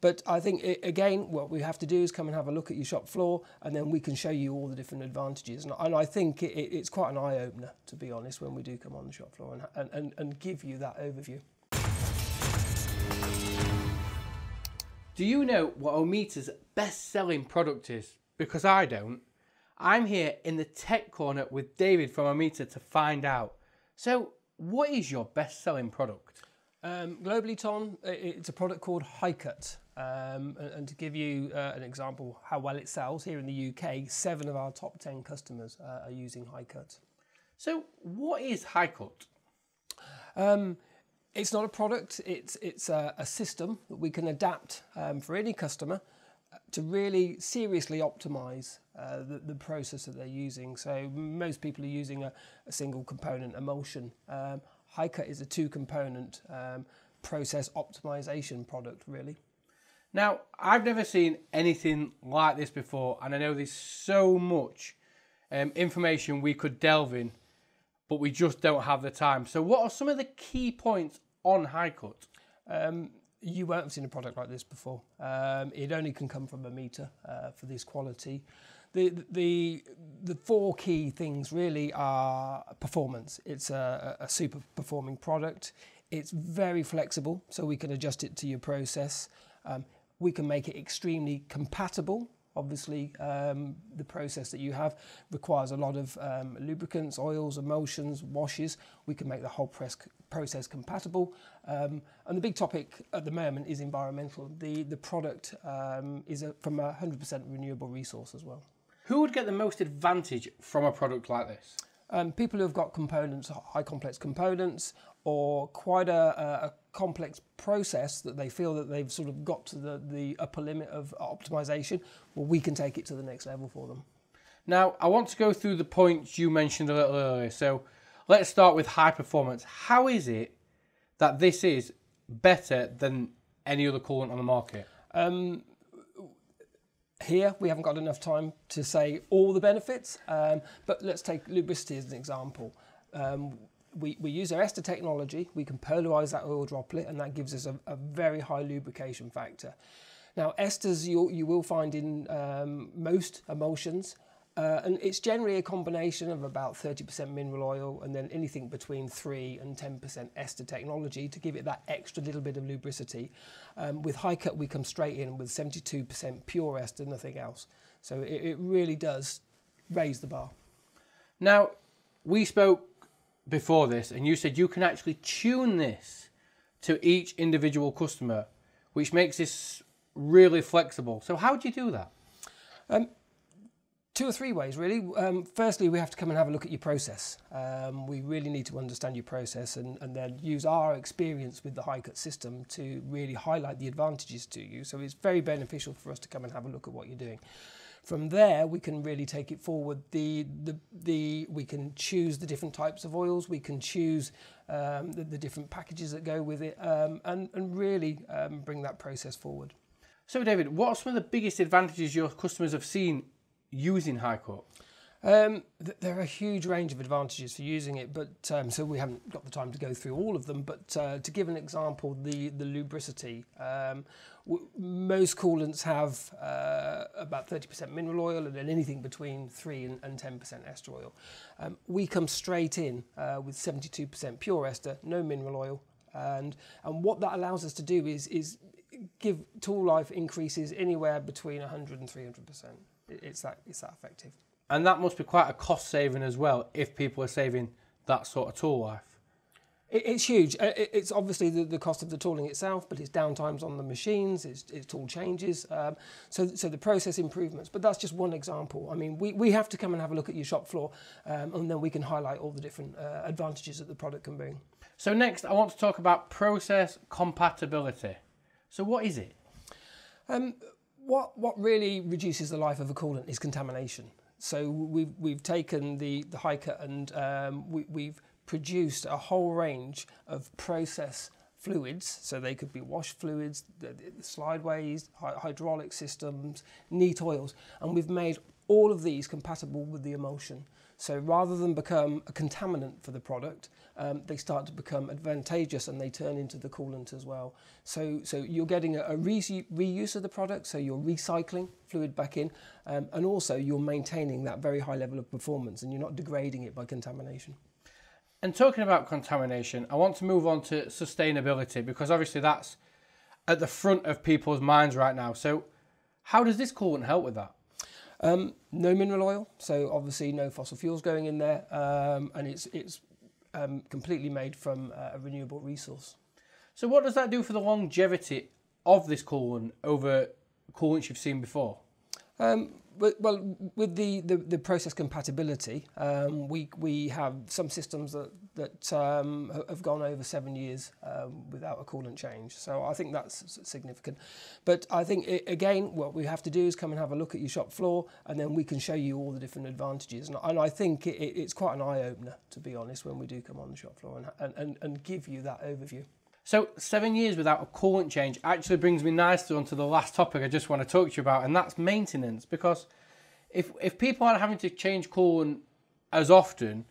But I think, it, again, what we have to do is come and have a look at your shop floor and then we can show you all the different advantages. And, and I think it, it's quite an eye opener, to be honest, when we do come on the shop floor and, and, and give you that overview. Do you know what Oemeta's best selling product is? Because I don't. I'm here in the tech corner with David from Oemeta to find out. So, what is your best selling product? Um, globally, Tom, it's a product called HYCUT. Um, and, to give you uh, an example how well it sells here in the UK, seven of our top 10 customers uh, are using HYCUT. So, what is HYCUT? Um, it's not a product, it's, it's a, a system that we can adapt um, for any customer to really seriously optimize uh, the, the, process that they're using. So most people are using a, a single component emulsion. Um, HYCUT is a two component um, process optimization product, really. Now, I've never seen anything like this before, and I know there's so much um, information we could delve in, but we just don't have the time. So, what are some of the key points on HYCUT? Um, you won't have seen a product like this before. Um, it only can come from Oemeta uh, for this quality. The, the, the four key things really are performance. It's a, a super performing product. It's very flexible, so we can adjust it to your process. Um, we can make it extremely compatible Obviously, um, the process that you have requires a lot of um, lubricants, oils, emulsions, washes. We can make the whole press process compatible. Um, and the big topic at the moment is environmental. The, the product um, is a, from a 100% renewable resource as well. Who would get the most advantage from a product like this? Um, people who have got components, high complex components, or quite a, a, complex process that they feel that they've sort of got to the, the upper limit of optimization, well, we can take it to the next level for them. Now, I want to go through the points you mentioned a little earlier. So let's start with high performance. How is it that this is better than any other coolant on the market? Um, here, we haven't got enough time to say all the benefits, um, but let's take lubricity as an example. Um, we, we use our ester technology, we can polarize that oil droplet and that gives us a, a very high lubrication factor. Now esters you, you will find in um, most emulsions uh, and it's generally a combination of about 30% mineral oil and then anything between 3 and 10% ester technology to give it that extra little bit of lubricity. Um, with HYCUT we come straight in with 72% pure ester, nothing else. So it, it really does raise the bar. Now, we spoke before this, and you said you can actually tune this to each individual customer, which makes this really flexible. So how do you do that? Um, two or three ways really. Um, firstly, we have to come and have a look at your process. Um, we really need to understand your process and, and then use our experience with the HYCUT system to really highlight the advantages to you. So it's very beneficial for us to come and have a look at what you're doing. From there, we can really take it forward. The, the, the, we can choose the different types of oils, we can choose um, the, the different packages that go with it, um, and, and really um, bring that process forward. So, David, what are some of the biggest advantages your customers have seen using HYCUT? Um, th there are a huge range of advantages for using it, but um, so we haven't got the time to go through all of them. But uh, to give an example, the the lubricity. Um, most coolants have uh, about 30% mineral oil and then anything between 3 and, and 10% ester oil. Um, we come straight in uh, with 72% pure ester, no mineral oil. And, and what that allows us to do is, is give tool life increases anywhere between 100 and 300%. It's that, it's that effective. And that must be quite a cost saving as well if people are saving that sort of tool life. It's huge. Uh, it's obviously the, the cost of the tooling itself, but it's downtimes on the machines, it's, it's tool changes, um, so, so the process improvements. But that's just one example. I mean, we, we have to come and have a look at your shop floor, um, and then we can highlight all the different uh, advantages that the product can bring. So next, I want to talk about process compatibility. So what is it? Um, what, what really reduces the life of a coolant is contamination. So we've, we've taken the, the HYCUT and um, we, we've produced a whole range of process fluids, so they could be wash fluids, slideways, hydraulic systems, neat oils, and we've made all of these compatible with the emulsion. So rather than become a contaminant for the product, um, they start to become advantageous and they turn into the coolant as well. So, so you're getting a, a re reuse of the product, so you're recycling fluid back in, um, and also you're maintaining that very high level of performance and you're not degrading it by contamination. And talking about contamination, I want to move on to sustainability because obviously that's at the front of people's minds right now. So, how does this coolant help with that? Um, no mineral oil, so obviously no fossil fuels going in there, um, and it's it's um, completely made from uh, a renewable resource. So, what does that do for the longevity of this coolant over coolants you've seen before? Um, well, with the, the, the process compatibility, um, we, we have some systems that, that um, have gone over seven years um, without a coolant change. So I think that's significant. But I think, it, again, what we have to do is come and have a look at your shop floor and then we can show you all the different advantages. And, and I think it, it's quite an eye-opener, to be honest, when we do come on the shop floor and, and, and give you that overview. So seven years without a coolant change actually brings me nicely onto the last topic I just want to talk to you about, and that's maintenance. Because if if people aren't having to change coolant as often,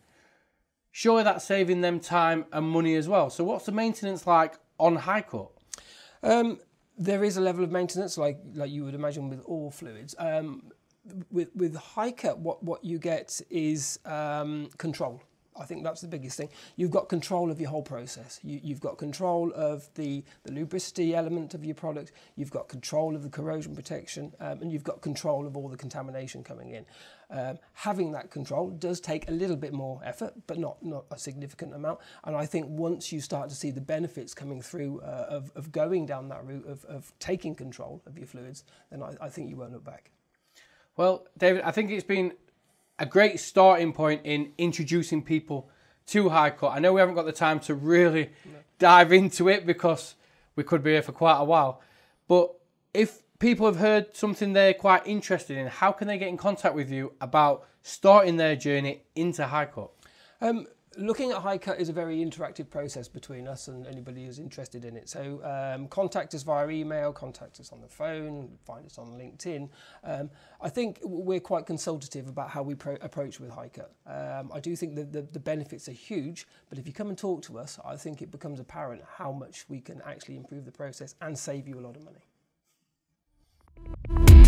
surely that's saving them time and money as well. So what's the maintenance like on HYCUT? Um, there is a level of maintenance, like like you would imagine with all fluids. Um, with with HYCUT, what what you get is um, control. I think that's the biggest thing. You've got control of your whole process. You, you've got control of the, the lubricity element of your product. You've got control of the corrosion protection, um, and you've got control of all the contamination coming in. Um, having that control does take a little bit more effort, but not, not a significant amount. And I think once you start to see the benefits coming through uh, of, of going down that route of, of taking control of your fluids, then I, I think you won't look back. Well, David, I think it's been a great starting point in introducing people to HYCUT. I know we haven't got the time to really no. dive into it because we could be here for quite a while. But if people have heard something they're quite interested in, how can they get in contact with you about starting their journey into HYCUT? Um, looking at HYCUT is a very interactive process between us and anybody who's interested in it. So um, contact us via email, contact us on the phone, find us on LinkedIn. Um, I think we're quite consultative about how we approach with HYCUT. Um, I do think that the, the benefits are huge, but if you come and talk to us, I think it becomes apparent how much we can actually improve the process and save you a lot of money.